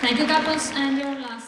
Thank you, couples, and your last.